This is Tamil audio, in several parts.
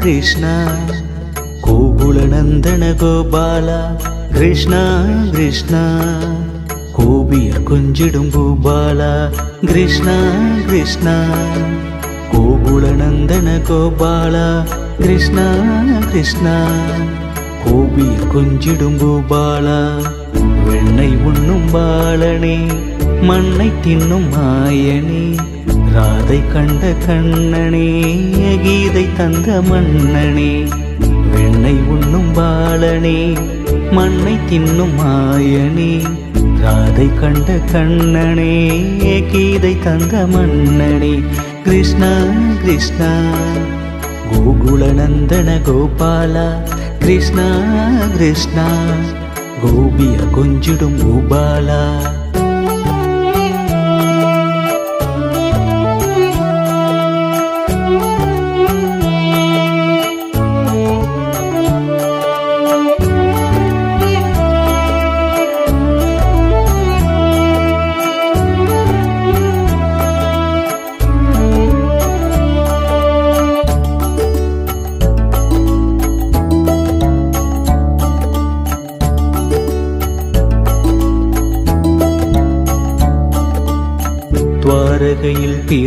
ಶ್ರೀಕೃಷ್ಣ ಕೃಷ್ಣ ಕೋಗುಳನಂದನ ಗೋಪಾಲ ಕೃಷ್ಣ ಕೃಷ್ಣ கோபிய கொஞ்சிடும் பூபால கிருஷ்ண கிருஷ்ண கோகுலநந்தன கோபால கிருஷ்ண கிருஷ்ண கோபிய கொஞ்சிடும் பூபால வெண்ணை உண்ணும் பாலனே மண்ணை தின்னும் மாயனே ராதை கண்ட கண்ணனே கீதை தந்த மன்னனே வெண்ணை உண்ணும் பாலனே மண்ணை தின்னும் மாயனே ராதை கண்ட கண்ணனே கீதை தந்த மன்னனே. கிருஷ்ணா கிருஷ்ணா கோகுலநந்தன கோபாலா கிருஷ்ணா கிருஷ்ணா கோபிய கொஞ்சிடும் கோபாலா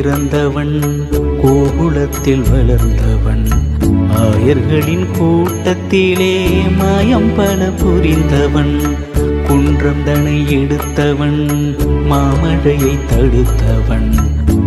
பிறந்தவன் கோகுலத்தில் வளர்ந்தவன். ஆயர்களின் கூட்டத்திலே மாயம் பல புரிந்தவன். குன்றம் தனை எடுத்தவன் மாமழையை தடுத்தவன்.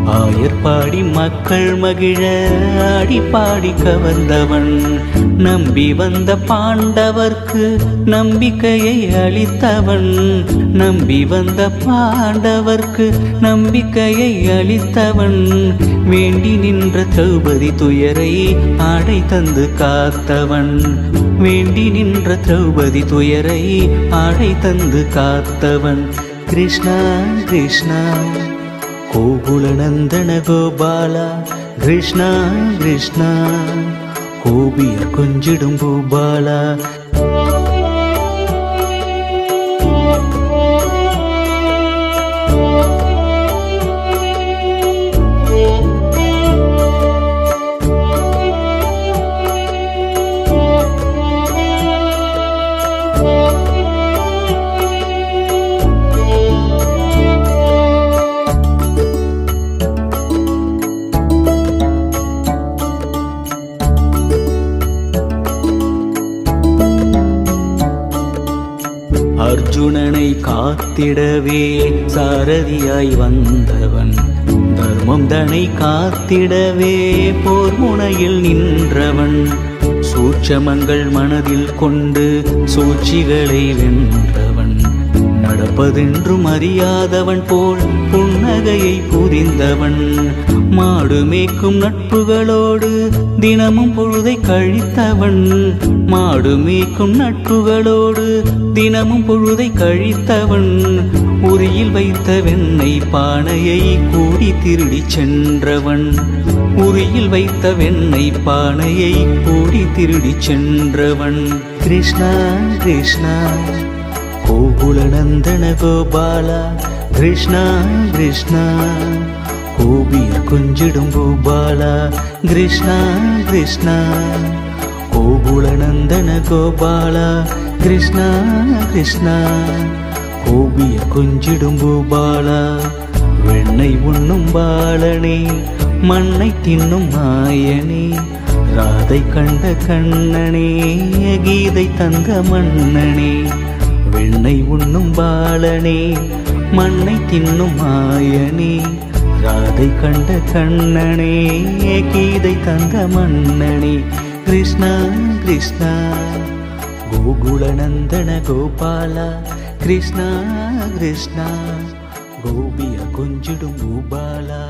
ஆயர் பாடி மக்கள் மகிழ ஆடி பாடி கவர்ந்தவன். நம்பி வந்த பாண்டவர்க்கு நம்பிக்கையை அளித்தவன். நம்பி வந்த பாண்டவர்க்கு நம்பிக்கையை அளித்தவன். வேண்டி நின்ற திரௌபதி துயரை ஆடை தந்து காத்தவன். வேண்டி நின்ற திரௌபதி துயரை ஆடை தந்து காத்தவன். கிருஷ்ணா கிருஷ்ணா கோகுலநந்தன கோபாலா கிருஷ்ணா கிருஷ்ணா. கோபியர் கொஞ்சிடும் பூபாலா. காத்திடவே சாரதியாய் வந்தவன். தர்மம் தனை காத்திடவே போர் முனையில் நின்றவன். சூட்சமங்கள் மனதில் கொண்டு சூழ்ச்சிகளை வென்றவன். நடப்பதென்றும் அறியாதவன் போல் புன்னகையை புரிந்தவன் மாடு மேய்க்கும் நட்புகளோடு தினமும் பொழுதை கழித்தவன். மாடு மேய்க்கும் நட்புகளோடு தினமும் பொழுதை கழித்தவன். உரியில் வைத்த வெண்ணெய் பானையை கூடி திருடி சென்றவன். உரியில் வைத்த வெண்ணெய் பானையை கூடி திருடி சென்றவன். கிருஷ்ணா கிருஷ்ணா. கோகுலநந்தன கோபாலா கிருஷ்ணா கிருஷ்ணா. கோபியர் கொஞ்சிடும் கோபாலா கிருஷ்ணா கிருஷ்ணா. கோகுலநந்தன கோபாலா கிருஷ்ணா கிருஷ்ணா. கோபியர் கொஞ்சிடும் கோபாலா வெண்ணை உண்ணும் பாலனே மண்ணை தின்னும் மாயனே ராதை கண்ட கண்ணனே கீதை தந்த மன்னனே. வெண்ணை உண்ணும் பாலனே மண்ணை தின்னும் மாயனே ராதை கண்ட கண்ணனே கீதை தந்த மன்னனே. கிருஷ்ணா கிருஷ்ணா கோகுலநந்தன கோபாலா கிருஷ்ணா கிருஷ்ணா கோபிய கொஞ்சிடும் பூபாலா.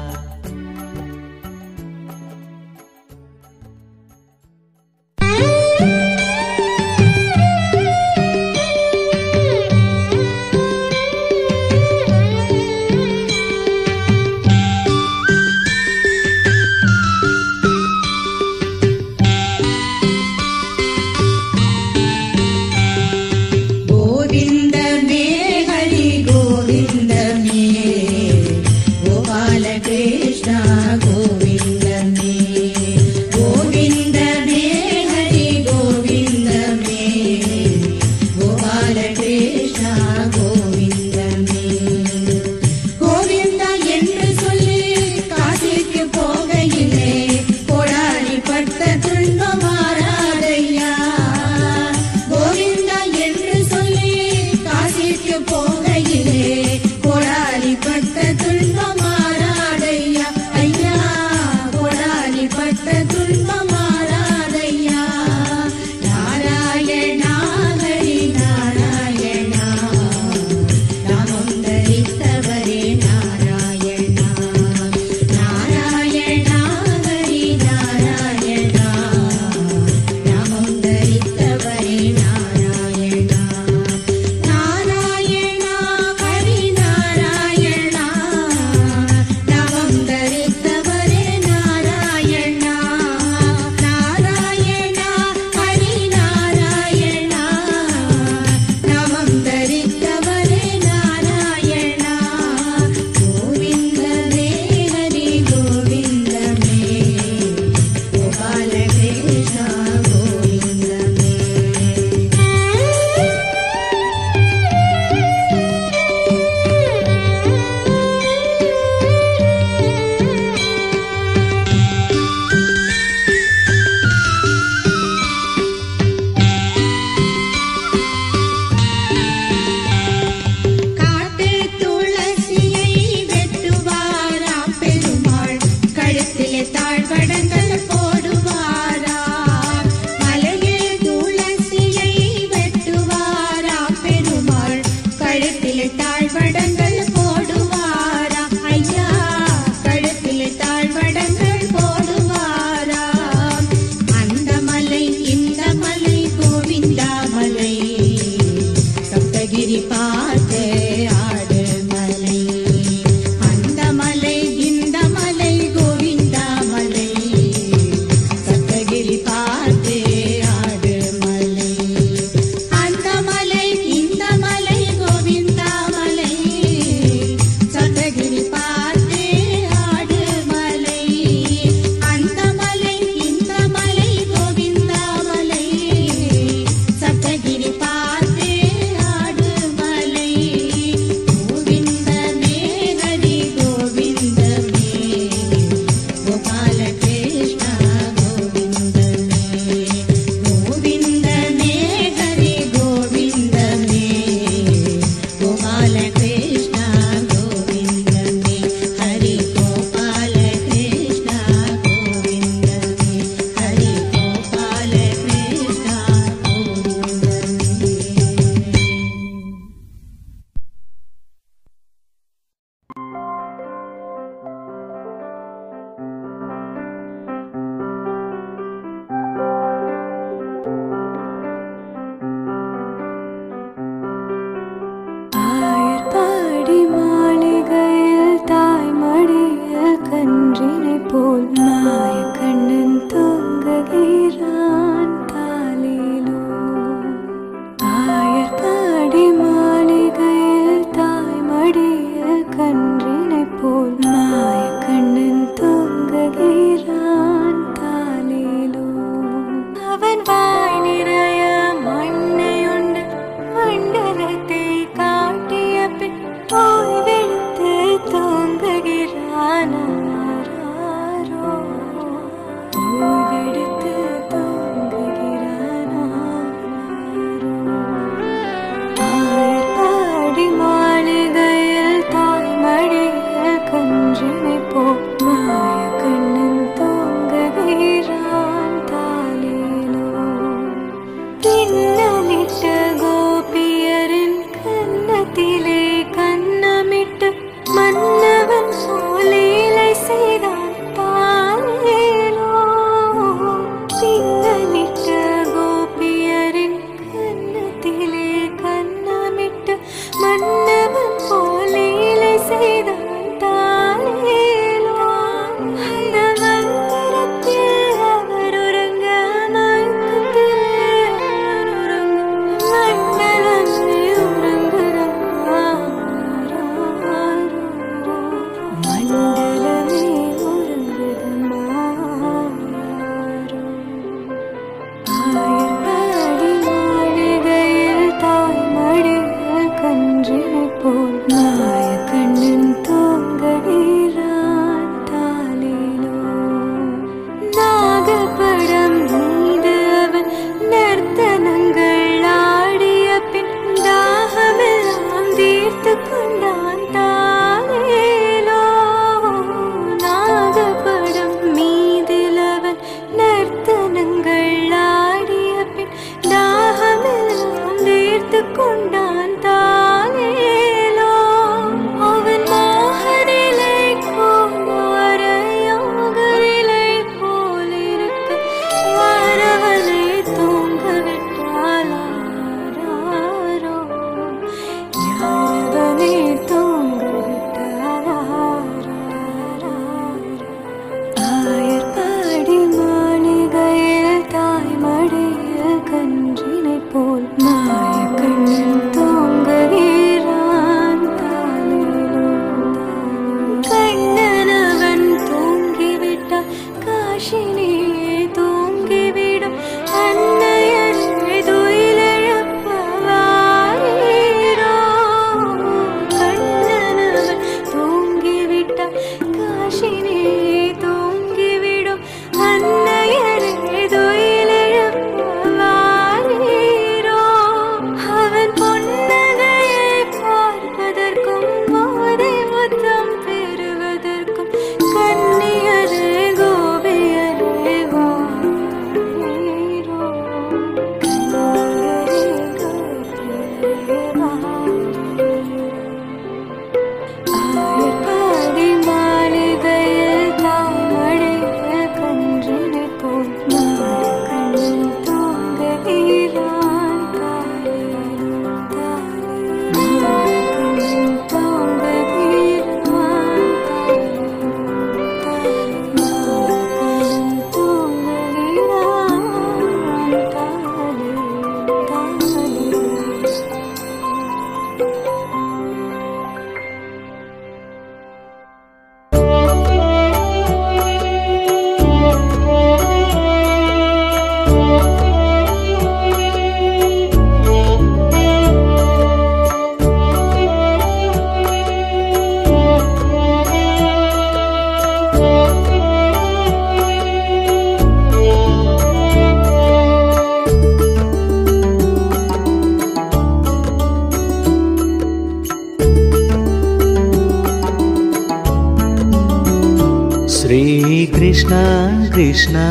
कृष्णा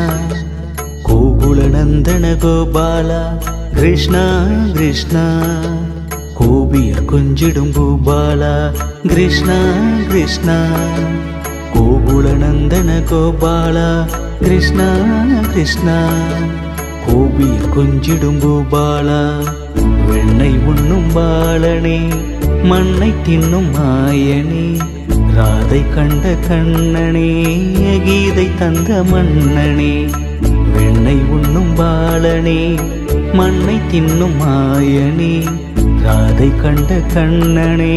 கோகுலநந்தன கோபாலா கிருஷ்ணா கிருஷ்ணா. கோபியர் கொஞ்சிடும் கோபாலா கிருஷ்ணா கிருஷ்ணா. கோகுலநந்தன கோபாலா கிருஷ்ணா கிருஷ்ணா. கோபியர் கொஞ்சிடும் கோபாலா வெண்ணை உண்ணும் பாலனே. மண்ணை தின்னும் மாயனே ராதை கண்ட கண்ணனே கீதை தந்த மன்னனே வெண்ணை உண்ணும் பாலனே மண்ணை தின்னும் மாயனே ராதை கண்ட கண்ணனே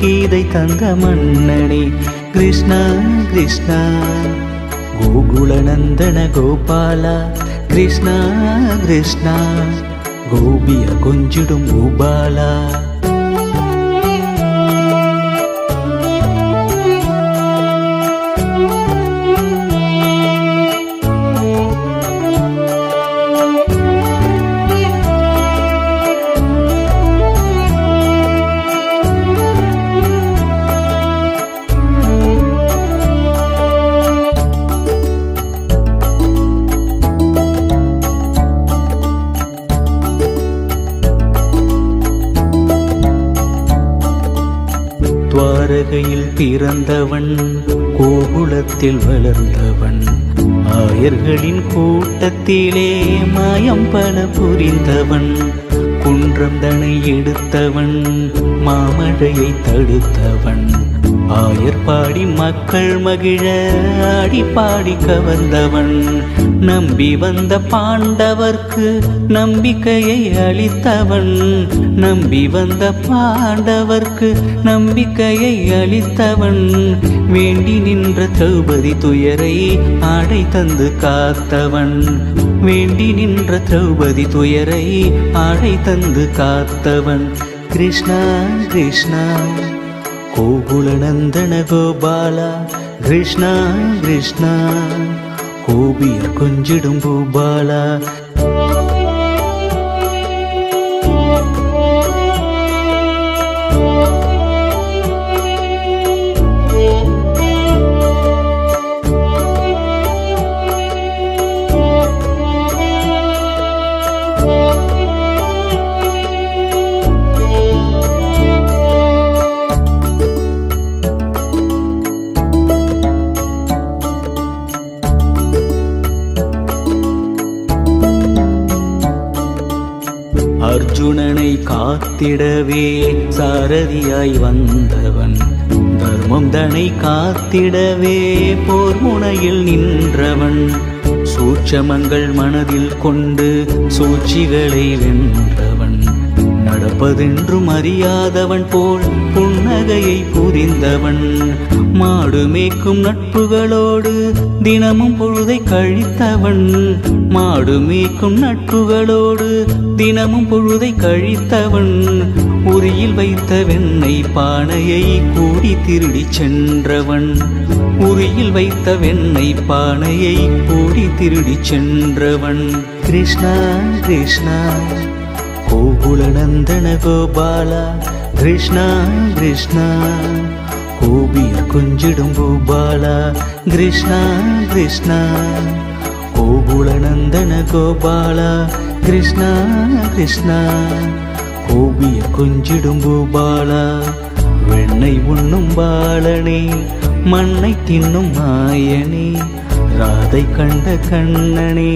கீதை தந்த மன்னனே. கிருஷ்ணா கிருஷ்ணா கோகுலநந்தன கோபால கிருஷ்ணா கிருஷ்ணா கோபிய கொஞ்சிடும் கோபாலா துவாரகையில் பிறந்தவன் கோகுலத்தில் வளர்ந்தவன். ஆயர்களின் கூட்டத்திலே மாயம் பல புரிந்தவன். குன்றம் தனை எடுத்தவன் மாமழையை தடுத்தவன். ஆயர் பாடி மக்கள் மகிழ ஆடி பாடி கவர்ந்தவன். நம்பி வந்த பாண்டவர்க்கு நம்பிக்கையை அளித்தவன் நம்பி வந்த பாண்டவர்க்கு நம்பிக்கையை அளித்தவன் வேண்டி நின்ற திரௌபதி துயரை ஆடை தந்து காத்தவன். வேண்டி நின்ற திரௌபதி துயரை ஆடை தந்து காத்தவன். கிருஷ்ணா கிருஷ்ணா கோகுலநந்தன கோபாலா. கிருஷ்ணா கிருஷ்ணா. கோபியர் கொஞ்சிடும் பூபாலா அர்ஜுனனை காத்திடவே சாரதியாய் வந்தவன். தர்மம் தனை காத்திடவே போர் முனையில் நின்றவன். சூட்சமங்கள் மனதில் கொண்டு சூழ்ச்சிகளை வென்றவன். நடப்பதென்றும் அறியாதவன் போல் புன்னகையை புரிந்தவன். மாடு மேய்க்கும் நட்புகளோடு தினமும் பொழுதை கழித்தவன். மாடு மேய்க்கும் நட்புகளோடு தினமும் பொழுதை கழித்தவன். உரியில் வைத்த வெண்ணெய் பானையை கூடி திருடிச் சென்றவன். உரியில் வைத்த வெண்ணெய் பானையை கூடி திருடி சென்றவன். கிருஷ்ணா கிருஷ்ணா கோகுலநந்தன கோபாலா கிருஷ்ணா கிருஷ்ணா கோபியில் கொஞ்சிடும் பூபாலா கிருஷ்ணா கிருஷ்ணா கோகுலநந்தன கோபாலா கிருஷ்ணா கிருஷ்ணா கோபிய கொஞ்சிடும் பூபாலா வெண்ணை உண்ணும் பாலனே மண்ணை தின்னும் மாயனே ராதை கண்ட கண்ணனே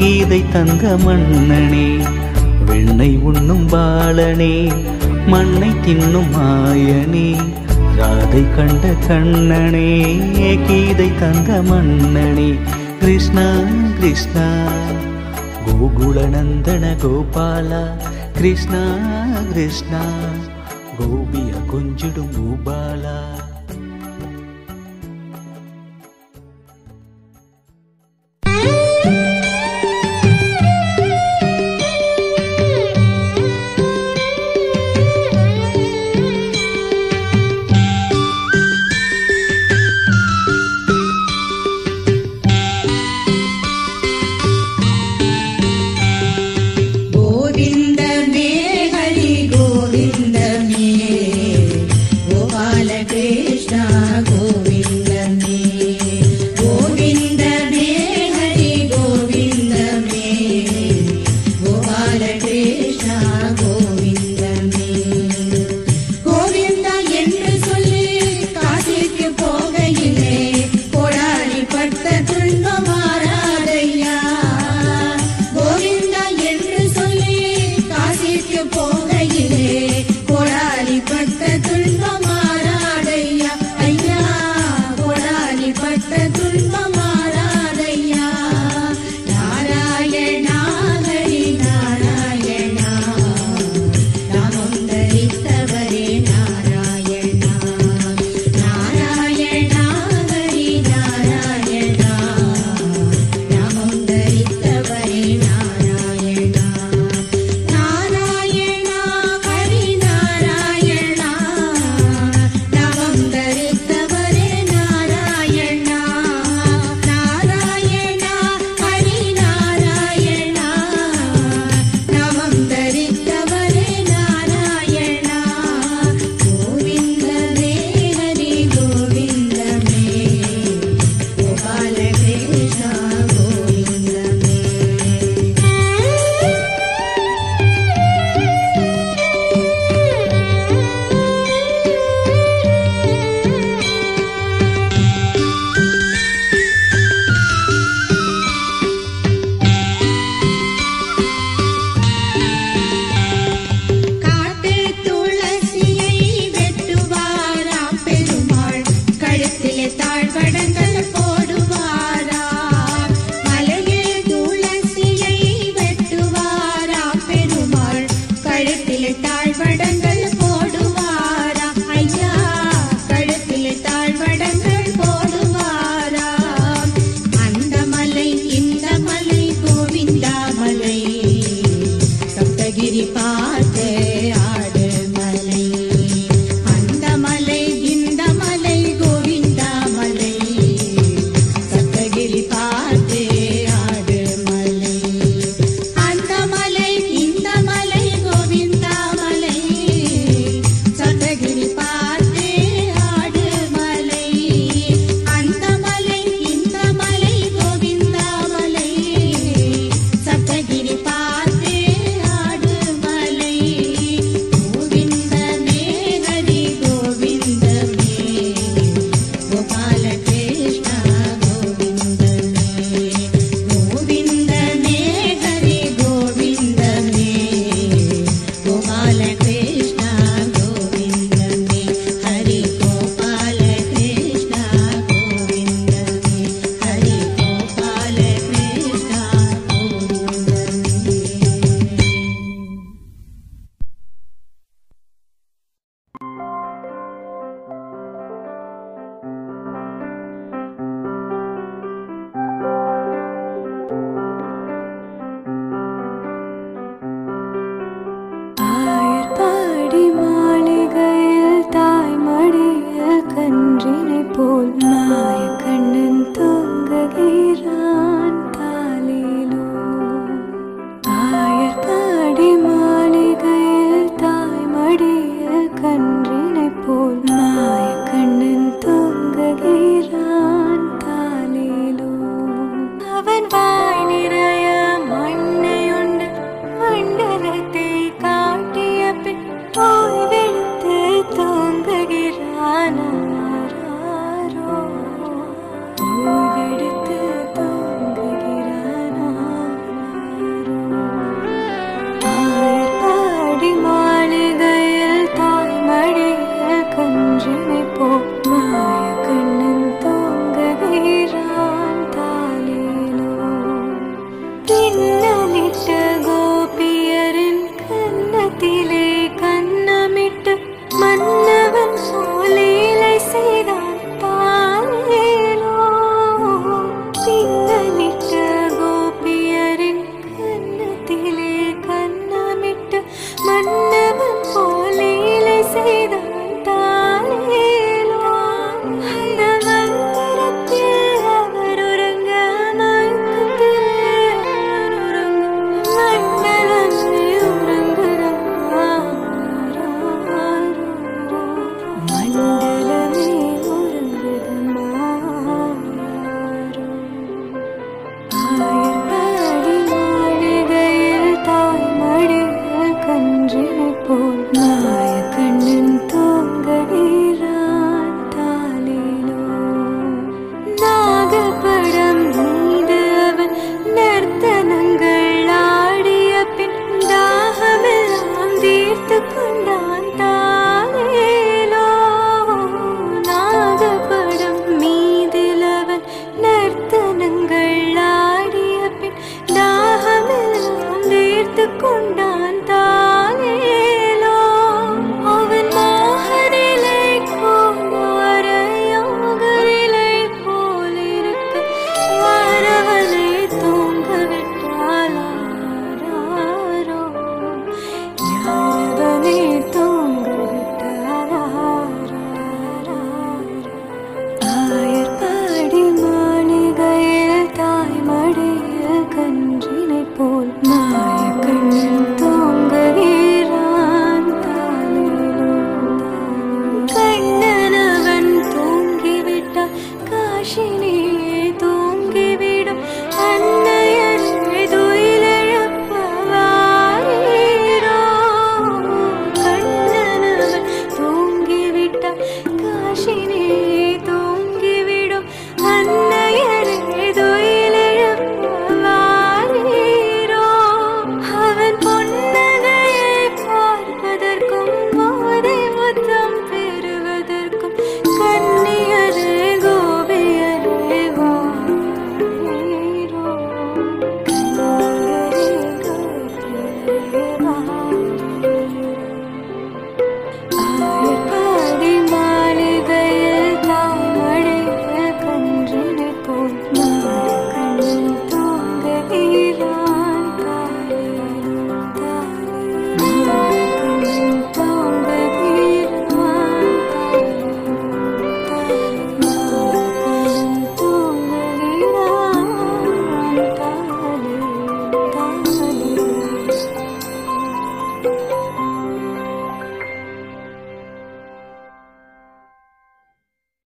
கீதை தந்த மன்னனே வெண்ணை உண்ணும் பாலனே மண்ணை தின்னும் மாயனே ராதை கண்ட கண்ணனே கீதை தந்த மன்னனே. கிருஷ்ணா கிருஷ்ணா கோகுலநந்தன கோபாலா கிருஷ்ணா கிருஷ்ணா கோபிய கொஞ்சிடும் பூபாலா.